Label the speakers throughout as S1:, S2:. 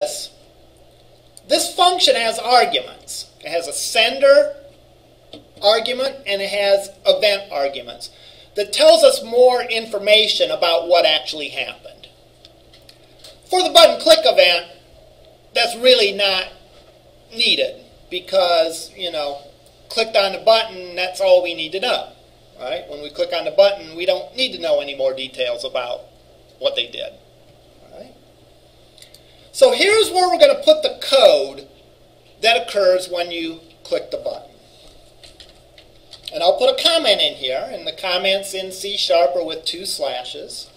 S1: this, this function has arguments. It has a sender argument and it has event arguments that tells us more information about what actually happened. For the button click event, that's really not needed because, you know, clicked on the button, that's all we need to know. Right? When we click on the button, we don't need to know any more details about what they did. So here's where we're going to put the code that occurs when you click the button. And I'll put a comment in here, and the comment's in C Sharp or with two slashes.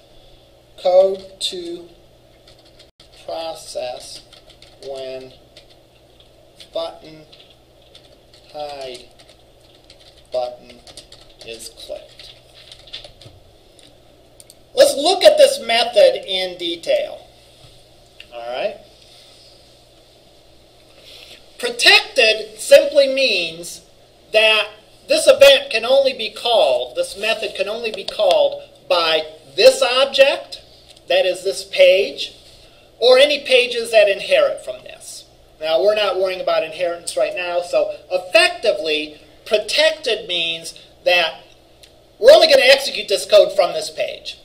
S1: Code to process when button hide button is clicked. Let's look at this method in detail. Right. Protected simply means that this event can only be called, this method can only be called by this object, that is this page, or any pages that inherit from this. Now, we're not worrying about inheritance right now, so effectively, protected means that we're only going to execute this code from this page.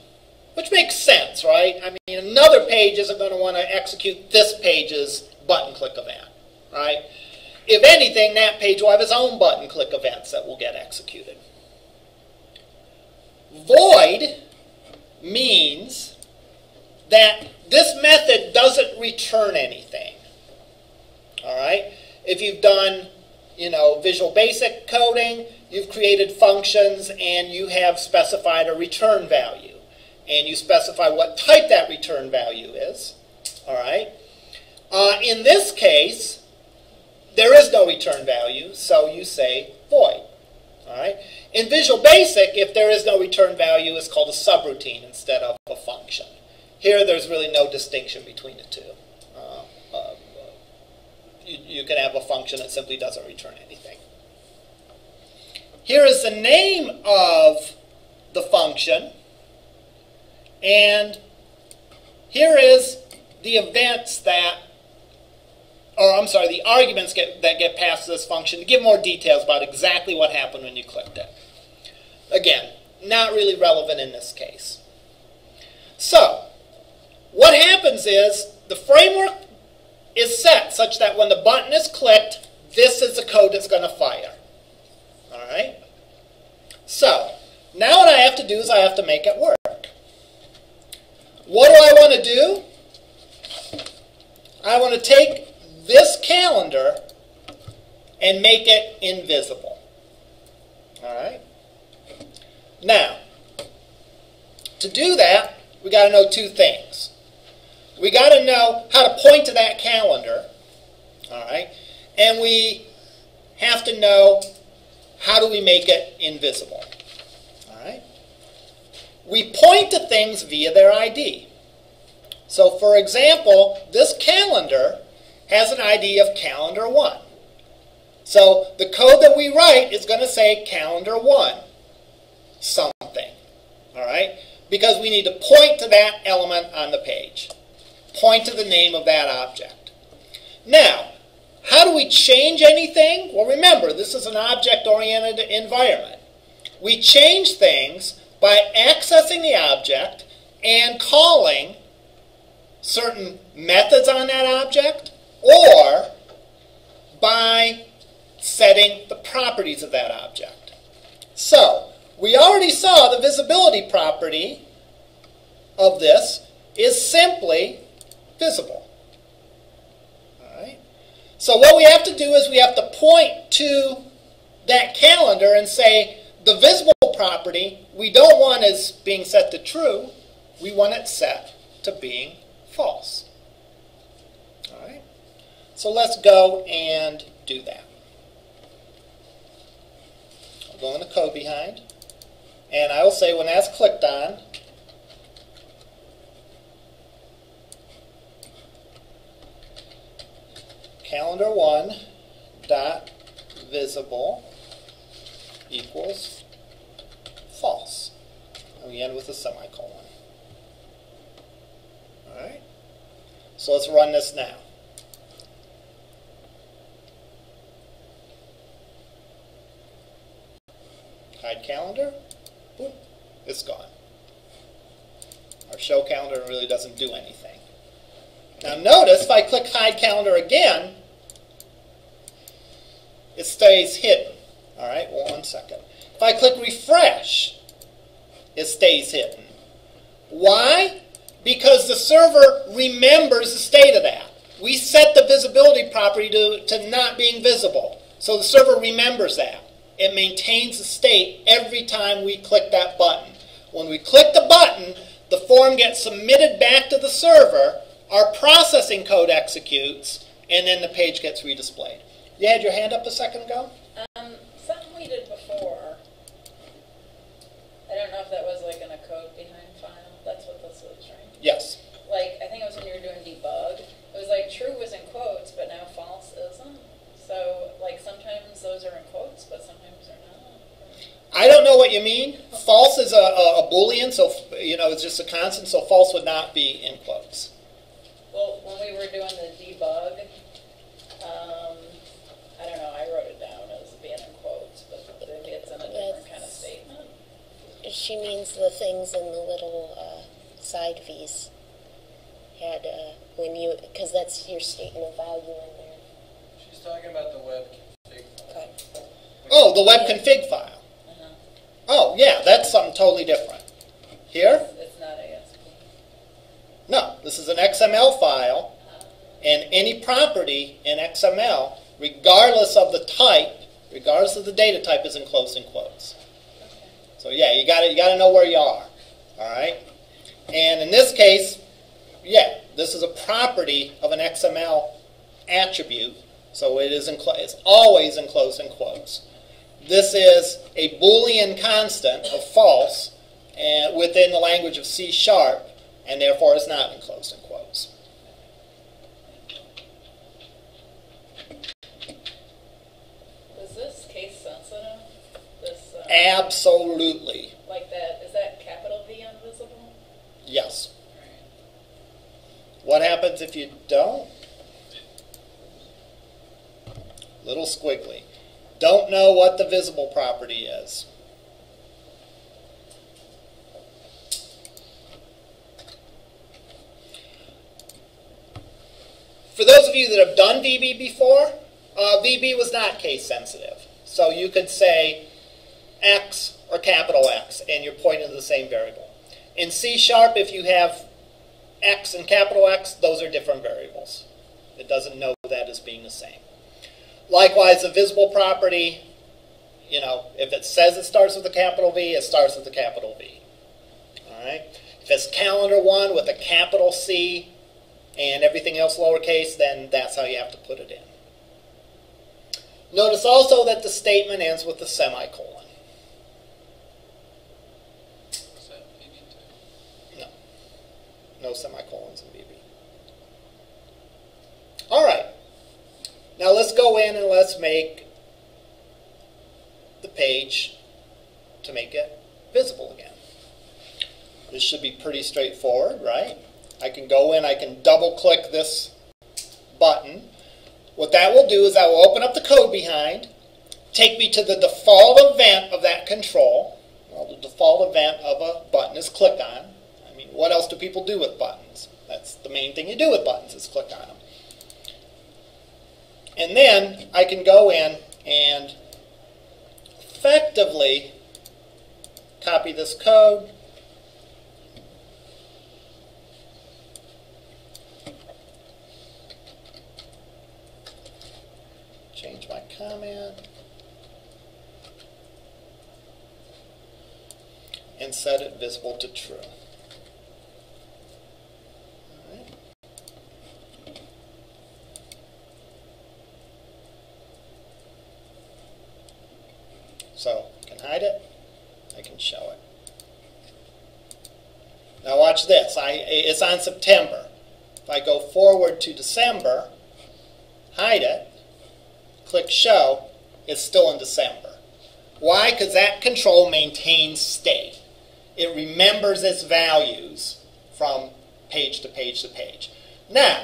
S1: Which makes sense, right? I mean, another page isn't going to want to execute this page's button click event, right? If anything, that page will have its own button click events that will get executed. Void means that this method doesn't return anything. All right? If you've done, you know, Visual Basic coding, you've created functions and you have specified a return value. And you specify what type that return value is. All right? Uh, in this case, there is no return value, so you say void. All right? In Visual Basic, if there is no return value, it's called a subroutine instead of a function. Here, there's really no distinction between the two. Uh, uh, you, you can have a function that simply doesn't return anything. Here is the name of the function, and here is the events that or I'm sorry, the arguments get, that get passed to this function to give more details about exactly what happened when you clicked it. Again, not really relevant in this case. So, what happens is the framework is set such that when the button is clicked, this is the code that's going to fire. All right? So, now what I have to do is I have to make it work. What do I want to do? I want to take this calendar and make it invisible. All right? Now, to do that, we got to know two things. We got to know how to point to that calendar, all right? And we have to know how do we make it invisible? We point to things via their ID. So, for example, this calendar has an ID of calendar 1. So the code that we write is going to say calendar 1 something. All right? Because we need to point to that element on the page. Point to the name of that object. Now, how do we change anything? Well, remember, this is an object-oriented environment. We change things by accessing the object and calling certain methods on that object or by setting the properties of that object. So, we already saw the visibility property of this is simply visible. Alright? So what we have to do is we have to point to that calendar and say the visible property we don't want as being set to true, we want it set to being false. All right. So let's go and do that. I'll go in the code behind, and I will say when that's clicked on, calendar one dot visible equals. And we end with a semicolon. All right. So let's run this now. Hide calendar. Boop. It's gone. Our show calendar really doesn't do anything. Now notice if I click hide calendar again, it stays hidden. All right, well, one second. If I click refresh, it stays hidden. Why? Because the server remembers the state of that. We set the visibility property to, to not being visible. So the server remembers that. It maintains the state every time we click that button. When we click the button, the form gets submitted back to the server, our processing code executes, and then the page gets redisplayed. You had your hand up a second ago?
S2: Um, something we did before. I don't know if that was like in a code behind file. That's what this was, right?
S1: Yes.
S2: Like, I think it was when you were doing debug. It was like true was in quotes, but now false isn't. So, like, sometimes those are in quotes, but sometimes they're not.
S1: I don't know what you mean. False is a, a, a boolean, so you know it's just a constant. So false would not be in quotes.
S2: Well, when we were doing the debug, um, I don't know, I wrote it down as being in quotes, but maybe it's in a different kind of statement.
S3: She means the things in the little uh, side V's. Had uh, when you because that's your statement of value in there.
S4: She's talking about the web config file.
S3: Okay.
S1: Oh, the web config file.
S2: Uh-huh.
S1: Oh, yeah, that's something totally different. Here?
S2: It's not ASP.
S1: No, this is an XML file, and any property in XML, regardless of the type, regardless of the data type, is enclosed in quotes. So yeah, you got to you got to know where you are. All right, and in this case, yeah, this is a property of an XML attribute, so it is it's always enclosed in quotes. This is a Boolean constant of false, and within the language of C sharp, and therefore it's not enclosed in quotes.
S2: Was this case sensitive? This, uh,
S1: Absolutely,
S2: like that, is that capital V invisible?
S1: yes. What happens if you don't? Little squiggly. Don't know what the visible property is. For those of you that have done VB before, uh, VB was not case sensitive. So you could say X or capital X, and you're pointing to the same variable. In C sharp, if you have X and capital X, those are different variables. It doesn't know that as being the same. Likewise, the visible property, you know, if it says it starts with a capital V, it starts with a capital V. All right. If it's calendar one with a capital C and everything else lowercase, then that's how you have to put it in. Notice also that the statement ends with a semicolon.
S4: Is that VB2?
S1: No. No semicolons in VB. All right. Now let's go in and let's make the page to make it visible again. This should be pretty straightforward, right? I can go in, I can double click this button. What that will do is that will open up the code behind, take me to the default event of that control. Well, the default event of a button is click on. What else do people do with buttons? That's the main thing you do with buttons is click on them. And then I can go in and effectively copy this code. Change my comment. And set it visible to true. All right. So I can hide it, I can show it. Now watch this. I, it's on September. If I go forward to December, hide it, click show, it's still in December. Why? Because that control maintains state. It remembers its values from page to page to page. Now,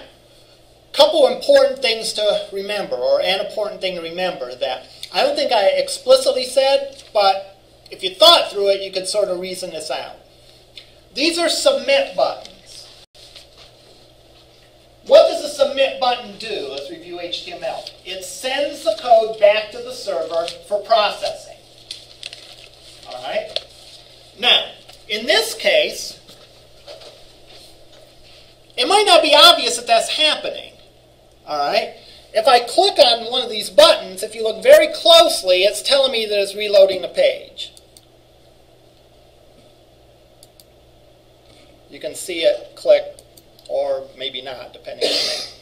S1: a couple important things to remember, or an important thing to remember that I don't think I explicitly said, but if you thought through it, you could sort of reason this out. These are submit buttons. What does a submit button do? Let's review HTML. It sends the code back to the server for processing. All right? Now, in this case, it might not be obvious that that's happening. All right? If I click on one of these buttons, if you look very closely, it's telling me that it's reloading the page. You can see it click or maybe not, depending on that.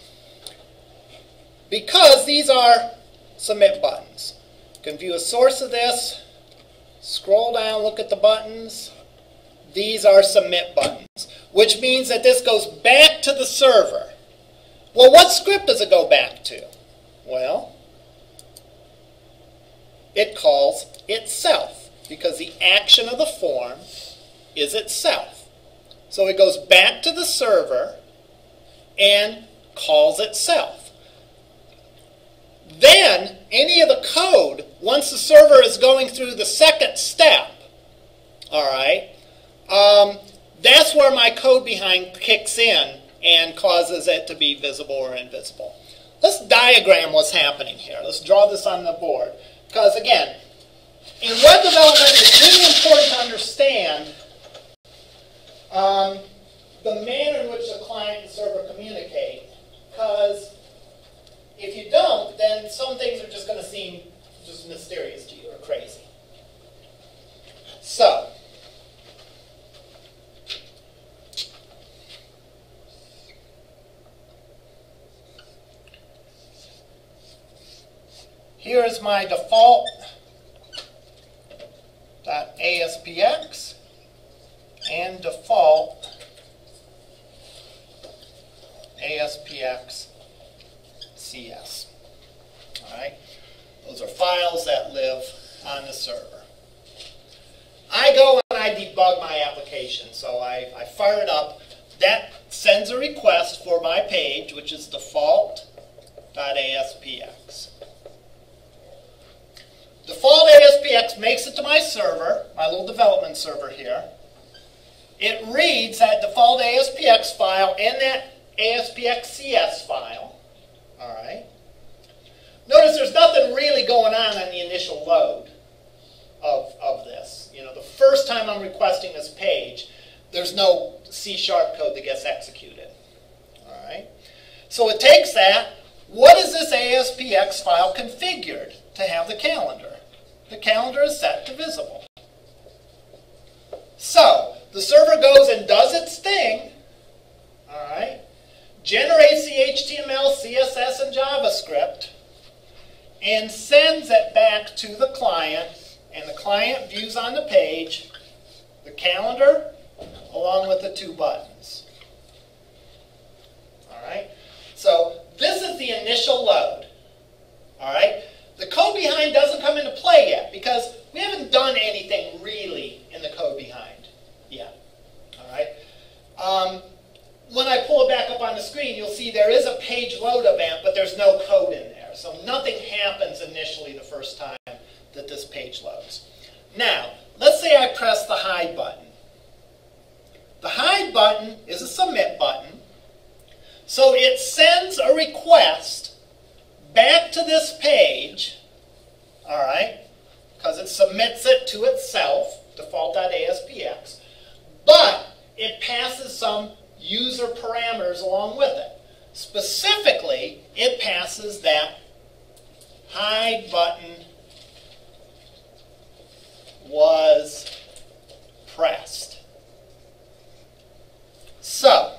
S1: Because these are submit buttons. You can view a source of this, scroll down, look at the buttons. These are submit buttons, which means that this goes back to the server. Well, what script does it go back to? Well, it calls itself because the action of the form is itself. So it goes back to the server and calls itself. Then, any of the code, once the server is going through the second step, all right, um, that's where my code behind kicks in and causes it to be visible or invisible. Let's diagram what's happening here. Let's draw this on the board. Because again, in web development, it's really important to understand um, the manner in which the client and server communicate. Because if you don't, then some things are just going to seem just mysterious to you or crazy. So, here is my default .aspx and default ASPX CS. All right? Those are files that live on the server. I go and I debug my application. So I, I fire it up. That sends a request for my page, which is default.aspx. Default ASPX makes it to my server, my little development server here. It reads that default ASPX file and that ASPXCS file. All right. Notice there's nothing really going on on the initial load of, of this. You know, the first time I'm requesting this page, there's no C-sharp code that gets executed. All right. So it takes that. What is this ASPX file configured to have the calendar? The calendar is set to visible. The server goes and does its thing, all right, generates the HTML, CSS, and JavaScript, and sends it back to the client, and the client views on the page the calendar along with the two buttons. All right, so this is the initial load. All right, the code behind doesn't come into play yet because we haven't done anything really in the code behind. Um, when I pull it back up on the screen, you'll see there is a page load event, but there's no code in there. So nothing happens initially the first time that this page loads. Now, let's say I press the hide button. The hide button is a submit button. So it sends a request back to this page, all right, because it submits it to itself, default.aspx but it passes some user parameters along with it. Specifically, it passes that hide button was pressed. So,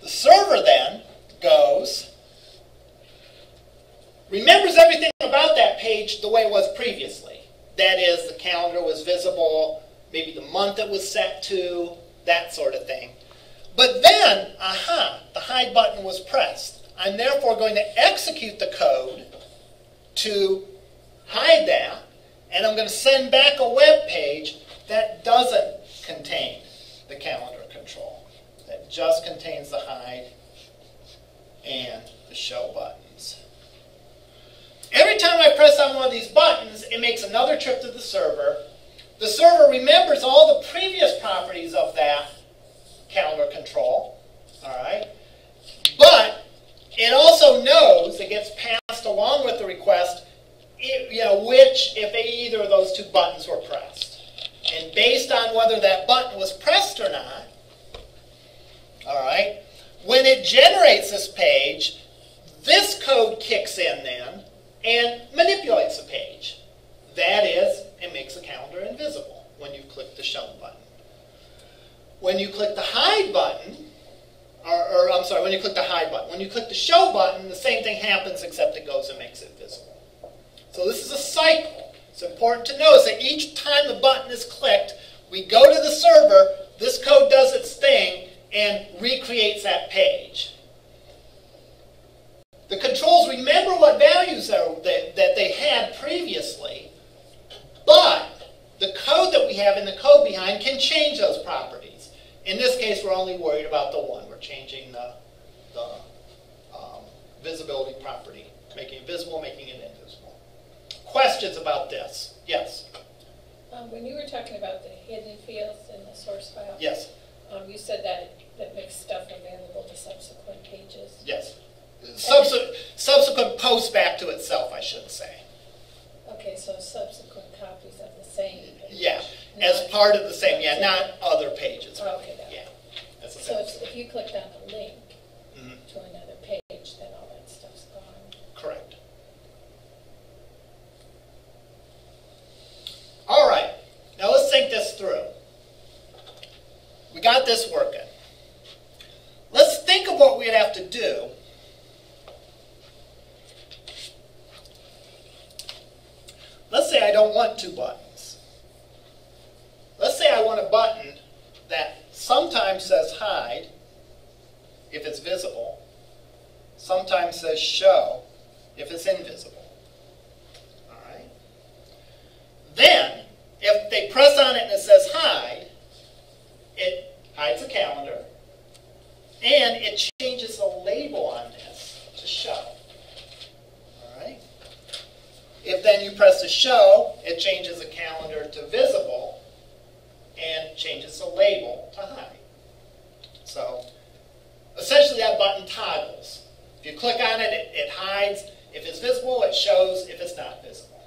S1: the server then goes, remembers everything about that page the way it was previously. That is, the calendar was visible, maybe the month it was set to, that sort of thing. But then, aha, the hide button was pressed. I'm therefore going to execute the code to hide that, and I'm going to send back a web page that doesn't contain the calendar control, that just contains the hide and the show buttons. Every time I press on one of these buttons, it makes another trip to the server. The server remembers all the previous properties of that calendar control. All right. But it also knows, it gets passed along with the request, it, you know, which, if either of those two buttons were pressed. And based on whether that button was pressed or not, all right, when it generates this page, this code kicks in then and manipulates the page. That is, it makes the calendar invisible when you click the show button. When you click the hide button, or, or, I'm sorry, when you click the hide button, when you click the show button, the same thing happens except it goes and makes it visible. So this is a cycle. It's important to notice that each time the button is clicked, we go to the server, this code does its thing, and recreates that page. The controls remember what values that, that they had previously, but the code that we have in the code behind can change those properties. In this case, we're only worried about the one. We're changing the, the um, visibility property, making it visible, making it invisible. Questions about this? Yes.
S2: Um, when you were talking about the hidden fields in the source file,
S1: Yes.
S2: um, you said that that makes stuff available to subsequent pages.
S1: Yes. Subse- subsequent post back to itself, I should say.
S2: Okay, so subsequent copies of the same page.
S1: Yeah, as part of the same, yeah, not other pages.
S2: Oh, okay, that-
S1: Yeah, that's the
S2: So
S1: same.
S2: if, if you clicked on the link
S1: Mhm,
S2: to another page, then all that stuff's gone.
S1: Correct. All right, now let's think this through. We got this working. Let's think of what we'd have to do. Let's say I don't want two buttons. Let's say I want a button that sometimes says hide, if it's visible, sometimes says show, if it's invisible. All right? Then, if they press on it and it says hide, it hides the calendar, and it changes the label on this to show. All right? If then you press the show, it changes the calendar to visible and changes the label to hide. So essentially that button toggles. If you click on it, it, it hides. If it's visible, it shows if it's not visible.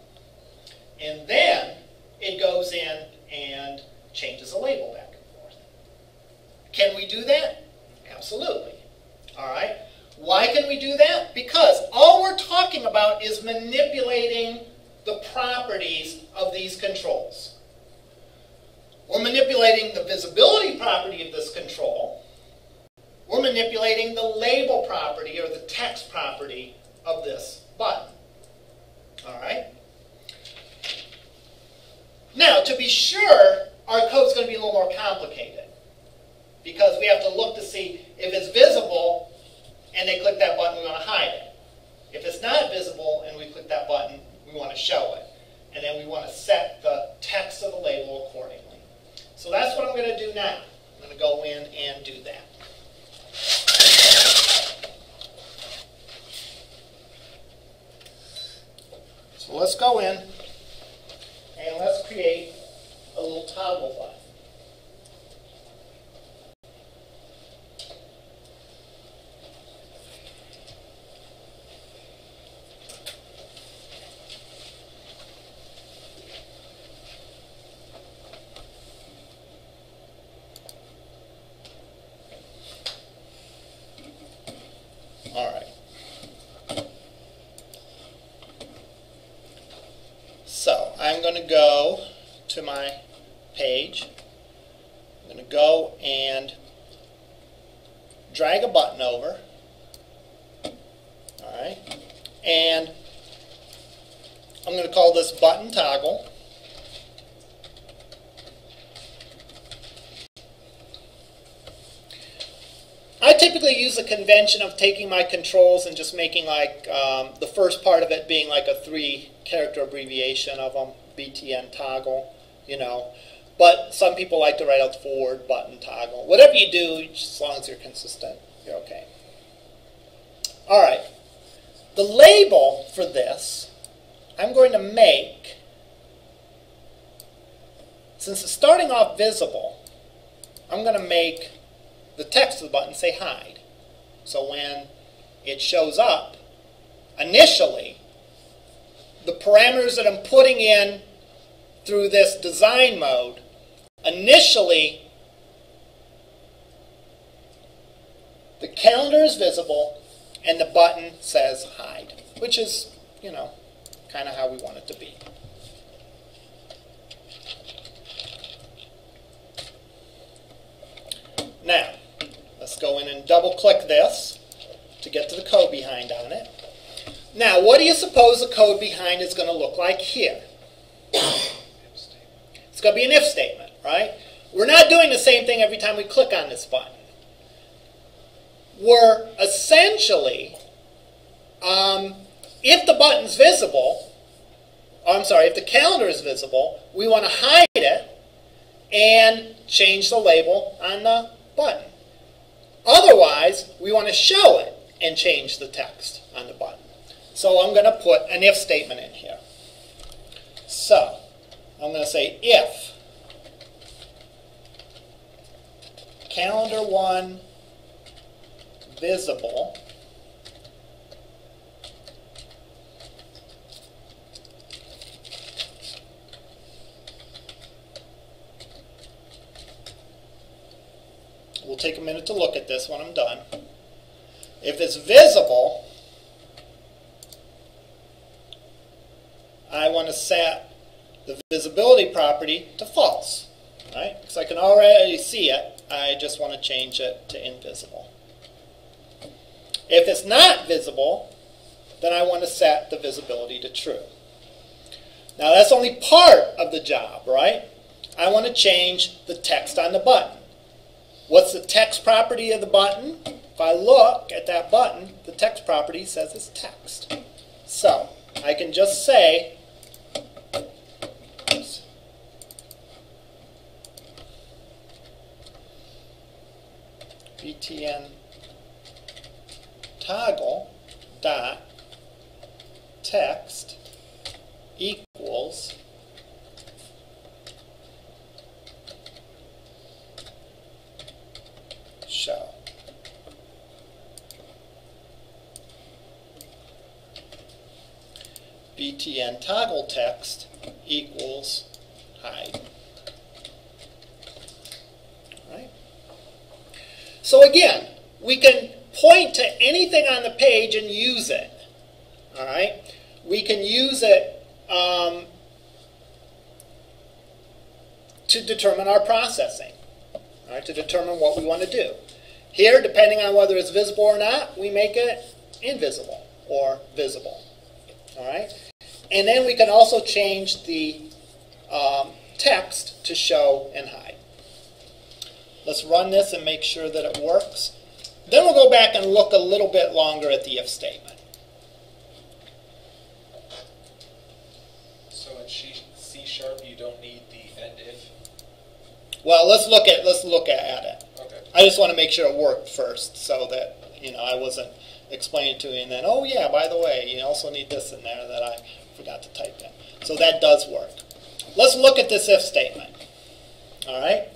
S1: And then it goes in and changes the label back and forth. Can we do that? Absolutely. All right. Why can we do that? Because all we're talking about is manipulating the properties of these controls. We're manipulating the visibility property of this control. We're manipulating the label property or the text property of this button. All right? Now, to be sure, our code's going to be a little more complicated because we have to look to see if it's visible and they click that button, we want to hide it. If it's not visible and we click that button, we want to show it. And then we want to set the text of the label accordingly. So that's what I'm going to do now. I'm going to go in and do that. So let's go in and let's create a little toggle button. All right. So I'm going to go to my page. I'm going to go and drag a button over. All right. And I'm going to call this button toggle. I typically use the convention of taking my controls and just making like um, the first part of it being like a three character abbreviation of them, BTN toggle, you know. But some people like to write out forward button toggle. Whatever you do, as long as you're consistent, you're okay. All right. The label for this, I'm going to make, since it's starting off visible, I'm going to make the text of the button say hide. So when it shows up, initially, the parameters that I'm putting in through this design mode, initially, the calendar is visible and the button says hide, which is, you know, kind of how we want it to be. Now, let's go in and double click this to get to the code behind on it. Now, what do you suppose the code behind is going to look like here? It's going to be an if statement, right? We're not doing the same thing every time we click on this button. We're essentially, um, if the button's visible, I'm sorry, if the calendar is visible, we want to hide it and change the label on the button. Otherwise, we want to show it and change the text on the button. So I'm going to put an if statement in here. So I'm going to say if calendar 1 visible take a minute to look at this when I'm done. If it's visible, I want to set the visibility property to false, right? Because I can already see it. I just want to change it to invisible. If it's not visible, then I want to set the visibility to true. Now that's only part of the job, right? I want to change the text on the button. What's the text property of the button? If I look at that button, the text property says it's text. So I can just say btn toggle dot text equals show. Btn toggle text equals hide. Right? So again, we can point to anything on the page and use it. All right? We can use it um, to determine our processing, all right, to determine what we want to do. Here, depending on whether it's visible or not, we make it invisible or visible. All right? And then we can also change the um, text to show and hide. Let's run this and make sure that it works. Then we'll go back and look a little bit longer at the if statement.
S5: So in C, sharp, you don't need the end if?
S1: Well, let's look at let's look at it.
S5: Okay.
S1: I just want to make sure it worked first, so that you know I wasn't explaining to you and then oh yeah, by the way, you also need this in there that I forgot to type in. So that does work. Let's look at this if statement. All right.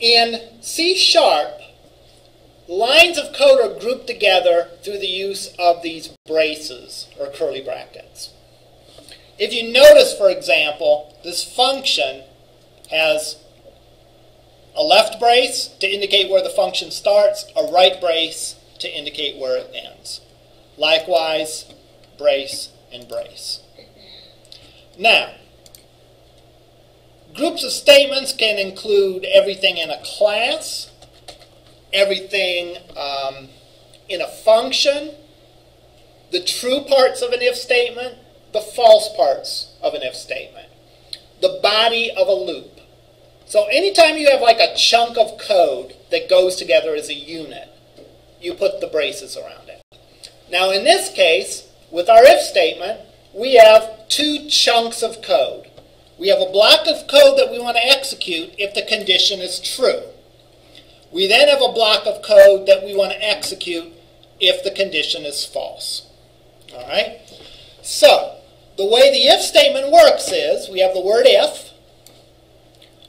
S1: In C sharp, lines of code are grouped together through the use of these braces or curly brackets. If you notice, for example, this function has a left brace to indicate where the function starts, a right brace to indicate where it ends. Likewise, brace and brace. Now, groups of statements can include everything in a class, everything um, in a function, the true parts of an if statement, the false parts of an if statement, the body of a loop. So anytime you have like a chunk of code that goes together as a unit, you put the braces around it. Now in this case, with our if statement, we have two chunks of code. We have a block of code that we want to execute if the condition is true. We then have a block of code that we want to execute if the condition is false. All right? So, the way the if statement works is we have the word if,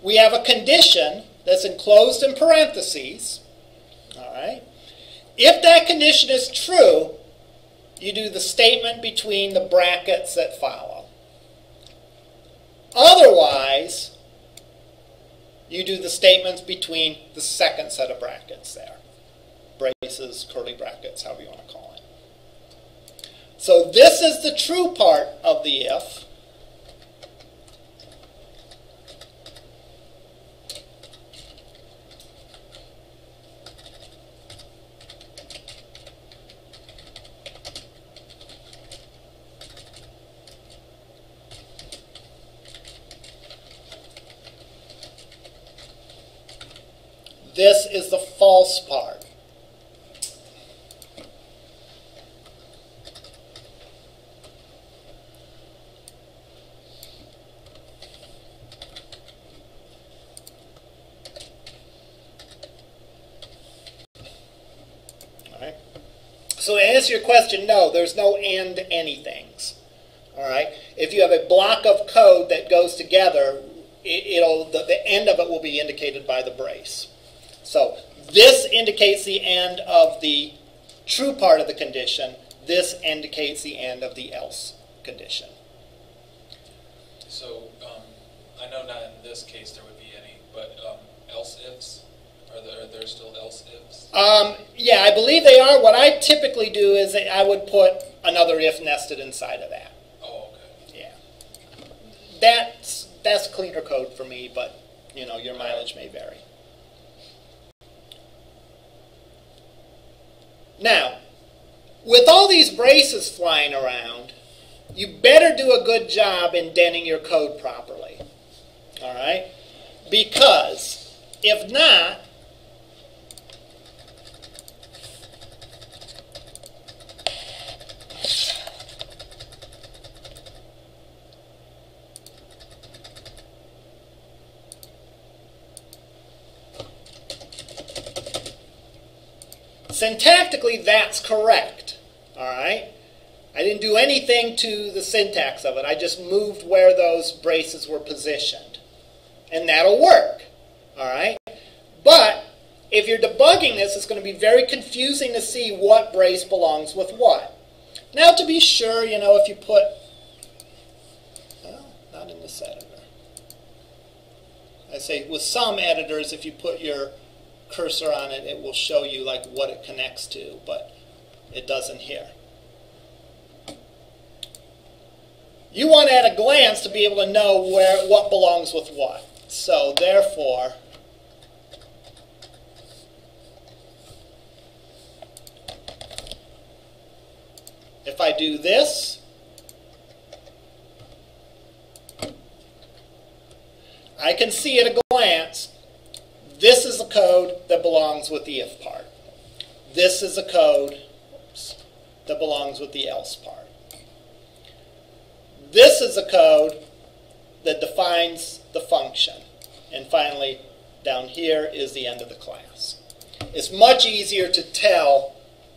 S1: we have a condition that's enclosed in parentheses. All right? If that condition is true, you do the statement between the brackets that follow. Otherwise, you do the statements between the second set of brackets there. Braces, curly brackets, however you want to call it. So this is the true part of the if. This is the false part. So to answer your question, no, there's no and anythings. All right. If you have a block of code that goes together, it, will the, the end of it will be indicated by the brace. So this indicates the end of the true part of the condition. This indicates the end of the else condition.
S5: So, um, I know not in this case there would be any, but, um, else ifs? Are there, are there still else ifs?
S1: Um, yeah, I believe they are. What I typically do is I would put another if nested inside of that.
S5: Oh, okay.
S1: Yeah. That's that's cleaner code for me, but you know your mileage may vary. Now, with all these braces flying around, you better do a good job indenting your code properly. All right? Because if not, Syntactically, that's correct. All right? I didn't do anything to the syntax of it. I just moved where those braces were positioned. And that'll work. All right? But if you're debugging this, it's going to be very confusing to see what brace belongs with what. Now, to be sure, you know, if you put, well, not in this editor. I say with some editors, if you put your cursor on it, it will show you like what it connects to, but it doesn't here. You want at a glance to be able to know where what belongs with what. So therefore, if I do this, I can see at a glance this is a code that belongs with the if part. This is a code that belongs with the else part. This is a code that defines the function. And finally, down here is the end of the class. It's much easier to tell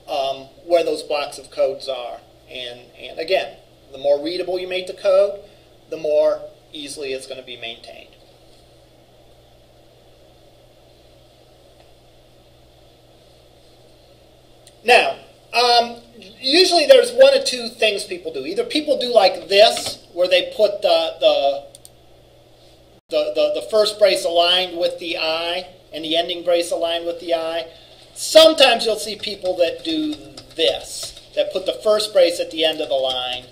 S1: um, where those blocks of codes are. And, and again, the more readable you make the code, the more easily it's going to be maintained. Now, um, usually there's one or two things people do. Either people do like this, where they put the, the, the, the, the first brace aligned with the I, and the ending brace aligned with the I. Sometimes you'll see people that do this, that put the first brace at the end of the line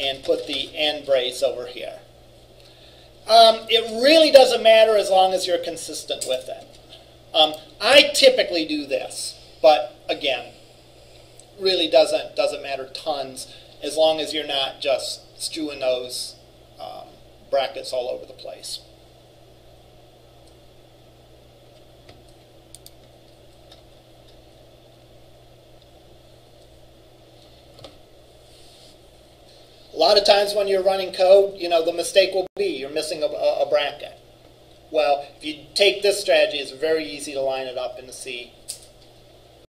S1: and put the end brace over here. Um, it really doesn't matter as long as you're consistent with it. Um, I typically do this, but again, really doesn't doesn't matter tons as long as you're not just stewing those um, brackets all over the place. A lot of times when you're running code, you know, the mistake will be you're missing a, a, bracket. Well, if you take this strategy, it's very easy to line it up and to see